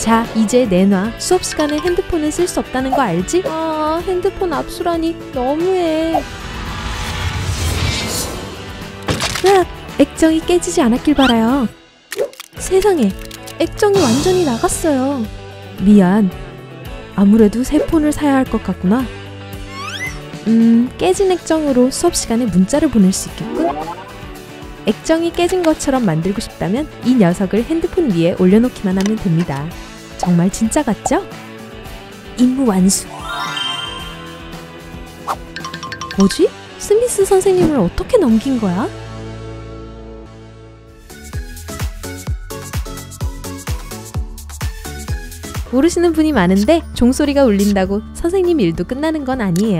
자, 이제 내놔. 수업 시간에 핸드폰은 쓸 수 없다는 거 알지? 아, 핸드폰 압수라니 너무해. 으악! 액정이 깨지지 않았길 바라요. 세상에, 액정이 완전히 나갔어요. 미안. 아무래도 새 폰을 사야 할 것 같구나. 음, 깨진 액정으로 수업 시간에 문자를 보낼 수 있겠군. 액정이 깨진 것처럼 만들고 싶다면 이 녀석을 핸드폰 위에 올려놓기만 하면 됩니다. 정말 진짜 같죠? 임무 완수. 뭐지? 스미스 선생님을 어떻게 넘긴 거야? 모르시는 분이 많은데 종소리가 울린다고 선생님 일도 끝나는 건 아니에요.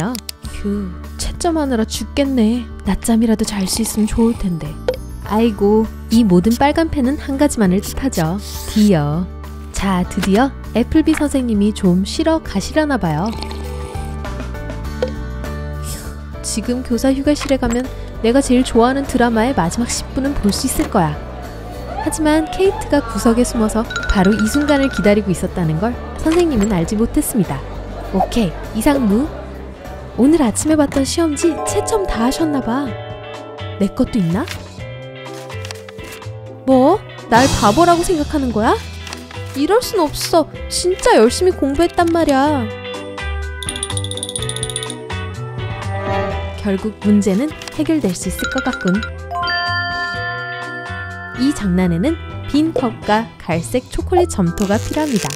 휴, 채점하느라 죽겠네. 낮잠이라도 잘 수 있으면 좋을 텐데. 아이고, 이 모든 빨간 펜은 한 가지만을 뜻하죠. D요. 자, 드디어 애플비 선생님이 좀 쉬러 가시려나 봐요. 휴, 지금 교사 휴게실에 가면 내가 제일 좋아하는 드라마의 마지막 10분은 볼 수 있을 거야. 하지만 케이트가 구석에 숨어서 바로 이 순간을 기다리고 있었다는 걸 선생님은 알지 못했습니다. 오케이, 이상무. 오늘 아침에 봤던 시험지 채점 다 하셨나 봐. 내 것도 있나? 뭐? 날 바보라고 생각하는 거야? 이럴 순 없어. 진짜 열심히 공부했단 말이야. 결국 문제는 해결될 수 있을 것 같군. 이 장난에는 빈 컵과 갈색 초콜릿 점토가 필요합니다.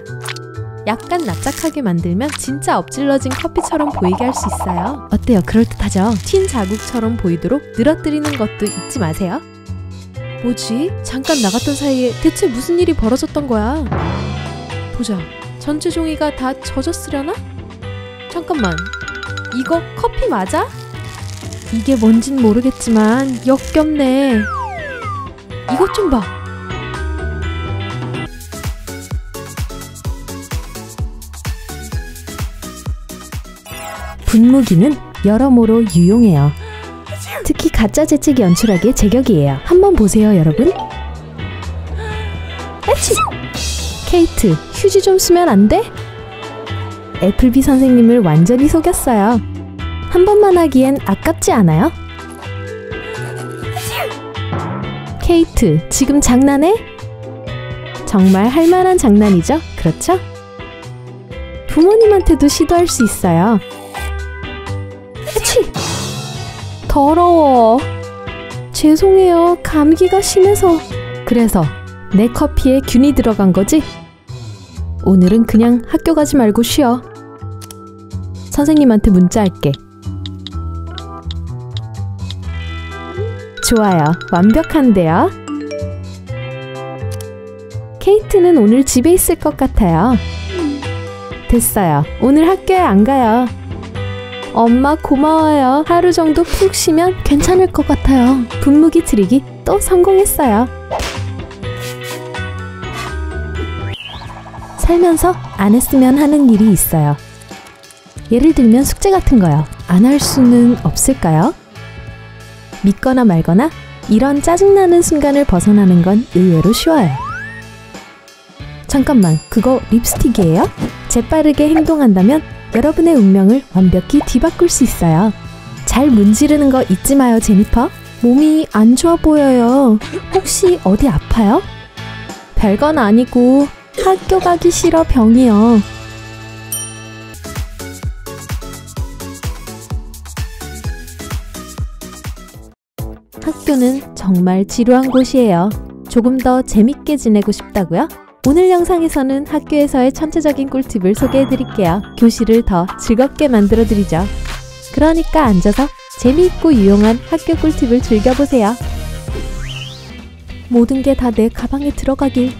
약간 납작하게 만들면 진짜 엎질러진 커피처럼 보이게 할 수 있어요. 어때요? 그럴듯하죠? 튄 자국처럼 보이도록 늘어뜨리는 것도 잊지 마세요. 뭐지? 잠깐 나갔던 사이에 대체 무슨 일이 벌어졌던 거야? 보자. 전체 종이가 다 젖었으려나? 잠깐만. 이거 커피 맞아? 이게 뭔진 모르겠지만 역겹네. 이것 좀 봐. 분무기는 여러모로 유용해요. 가짜 재채기 연출하기에 제격이에요. 한번 보세요, 여러분. 에치! 케이트, 휴지 좀 쓰면 안 돼? 애플비 선생님을 완전히 속였어요. 한 번만 하기엔 아깝지 않아요? 케이트, 지금 장난해? 정말 할 만한 장난이죠? 그렇죠? 부모님한테도 시도할 수 있어요. 더러워. 죄송해요. 감기가 심해서. 그래서 내 커피에 균이 들어간 거지? 오늘은 그냥 학교 가지 말고 쉬어. 선생님한테 문자할게. 좋아요. 완벽한데요? 케이트는 오늘 집에 있을 것 같아요. 됐어요. 오늘 학교에 안 가요. 엄마 고마워요. 하루 정도 푹 쉬면 괜찮을 것 같아요. 분무기 트릭이 또 성공했어요. 살면서 안 했으면 하는 일이 있어요. 예를 들면 숙제 같은 거요. 안 할 수는 없을까요? 믿거나 말거나 이런 짜증나는 순간을 벗어나는 건 의외로 쉬워요. 잠깐만, 그거 립스틱이에요? 재빠르게 행동한다면 여러분의 운명을 완벽히 뒤바꿀 수 있어요. 잘 문지르는 거 잊지 마요, 제니퍼. 몸이 안 좋아 보여요. 혹시 어디 아파요? 별건 아니고 학교 가기 싫어 병이요. 학교는 정말 지루한 곳이에요. 조금 더 재밌게 지내고 싶다고요? 오늘 영상에서는 학교에서의 천체적인 꿀팁을 소개해드릴게요. 교실을 더 즐겁게 만들어드리죠. 그러니까 앉아서 재미있고 유용한 학교 꿀팁을 즐겨보세요. 모든 게 다 내 가방에 들어가길.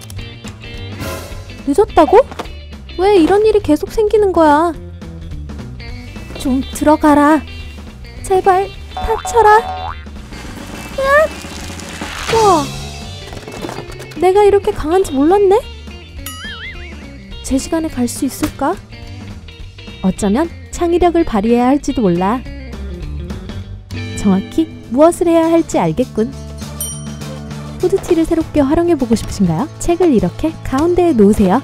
늦었다고? 왜 이런 일이 계속 생기는 거야? 좀 들어가라. 제발 다쳐라. 으악! 와, 내가 이렇게 강한지 몰랐네? 제 시간에 갈 수 있을까? 어쩌면 창의력을 발휘해야 할지도 몰라. 정확히 무엇을 해야 할지 알겠군. 후드티를 새롭게 활용해보고 싶으신가요? 책을 이렇게 가운데에 놓으세요.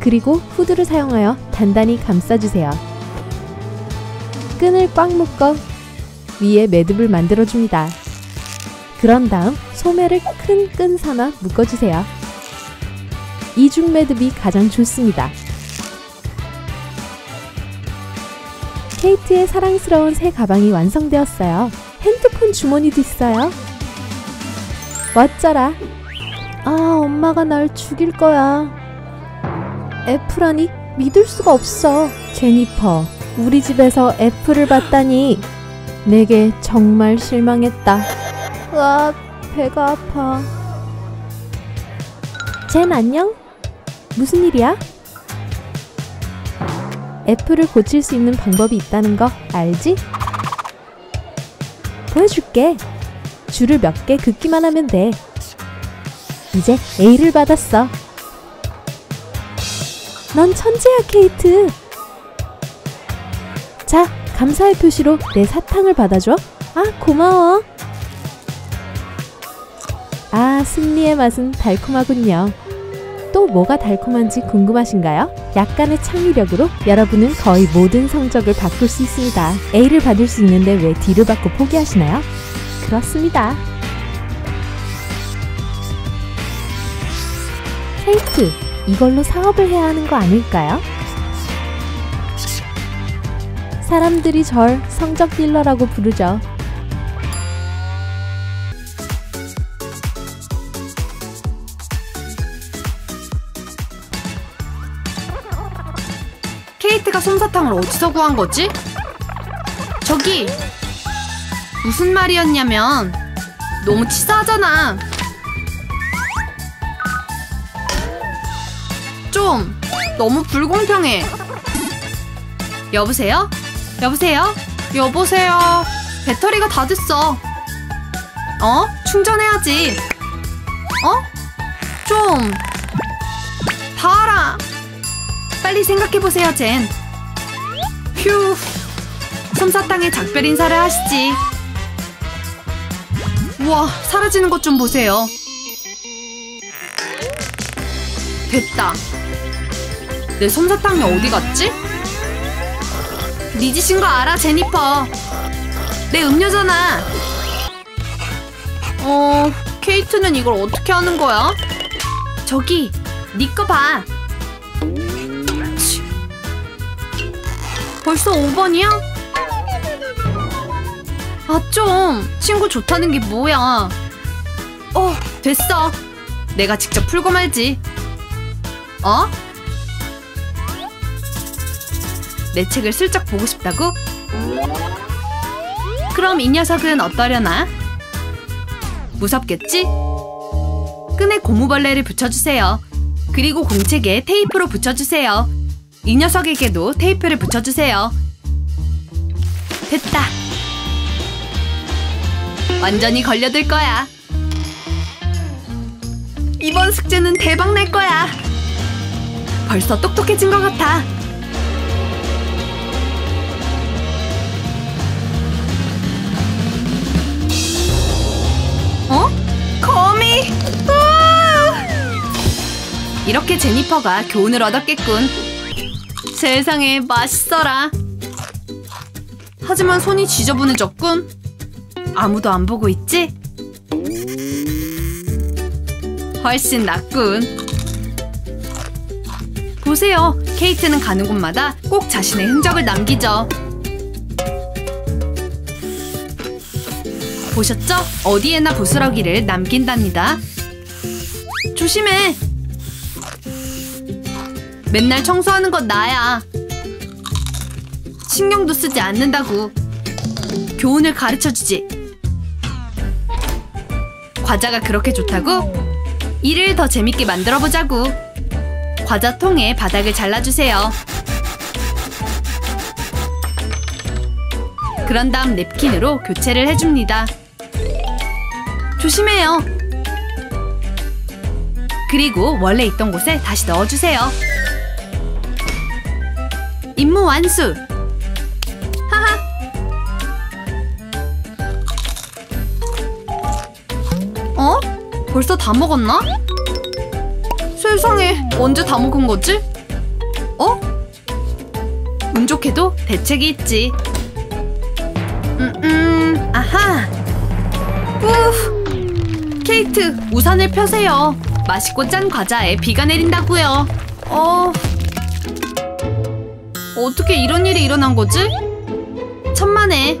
그리고 후드를 사용하여 단단히 감싸주세요. 끈을 꽉 묶어 위에 매듭을 만들어줍니다. 그런 다음 소매를 큰 끈 삼아 묶어주세요. 이중 매듭이 가장 좋습니다. 케이트의 사랑스러운 새 가방이 완성되었어요. 핸드폰 주머니도 있어요. 어쩌라. 아, 엄마가 날 죽일 거야. 애플하니 믿을 수가 없어. 제니퍼, 우리 집에서 애플을 봤다니. 내게 정말 실망했다. 와, 배가 아파. 젠 안녕? 무슨 일이야? 애플을 고칠 수 있는 방법이 있다는 거 알지? 보여줄게. 줄을 몇 개 긋기만 하면 돼. 이제 A를 받았어. 넌 천재야, 케이트. 자, 감사의 표시로 내 사탕을 받아줘. 아, 고마워. 아, 승리의 맛은 달콤하군요. 또 뭐가 달콤한지 궁금하신가요? 약간의 창의력으로 여러분은 거의 모든 성적을 바꿀 수 있습니다. A를 받을 수 있는데 왜 D를 받고 포기하시나요? 그렇습니다. 케이트, 이걸로 사업을 해야 하는 거 아닐까요? 사람들이 절 성적 딜러라고 부르죠. 케이트가 솜사탕을 어디서 구한 거지? 저기 무슨 말이었냐면 너무 치사하잖아. 좀 너무 불공평해. 여보세요? 여보세요? 여보세요? 배터리가 다 됐어. 어? 충전해야지. 어? 좀. 다 알아. 빨리 생각해보세요, 젠. 휴. 솜사탕에 작별 인사를 하시지. 우와, 사라지는 것 좀 보세요. 됐다. 내 솜사탕이 어디 갔지? 네 짓인 거 알아, 제니퍼. 내 음료잖아. 어, 케이트는 이걸 어떻게 하는 거야? 저기, 네거 봐. 벌써 5번이야? 아, 좀. 친구 좋다는 게 뭐야. 어, 됐어. 내가 직접 풀고 말지. 어? 내 책을 슬쩍 보고 싶다고? 그럼 이 녀석은 어떠려나? 무섭겠지? 끈에 고무벌레를 붙여주세요. 그리고 공책에 테이프로 붙여주세요. 이 녀석에게도 테이프를 붙여주세요. 됐다. 완전히 걸려들 거야. 이번 숙제는 대박 날 거야. 벌써 똑똑해진 것 같아. 어? 거미! 으아! 이렇게 제니퍼가 교훈을 얻었겠군. 세상에 맛있어라. 하지만 손이 지저분해졌군. 아무도 안 보고 있지? 훨씬 낫군. 보세요. 케이트는 가는 곳마다 꼭 자신의 흔적을 남기죠. 보셨죠? 어디에나 부스러기를 남긴답니다. 조심해. 맨날 청소하는 건 나야. 신경도 쓰지 않는다고. 교훈을 가르쳐주지. 과자가 그렇게 좋다고? 일을 더 재밌게 만들어 보자고. 과자 통에 바닥을 잘라주세요. 그런 다음 냅킨으로 교체를 해줍니다. 조심해요. 그리고 원래 있던 곳에 다시 넣어주세요. 임무 완수! 하하! 어? 벌써 다 먹었나? 세상에, 언제 다 먹은 거지? 어? 운 좋게도 대책이 있지. 음, 음, 아하. 우, 케이트, 우산을 펴세요. 맛있고 짠 과자에 비가 내린다고요. 어, 어떻게 이런 일이 일어난 거지? 천만에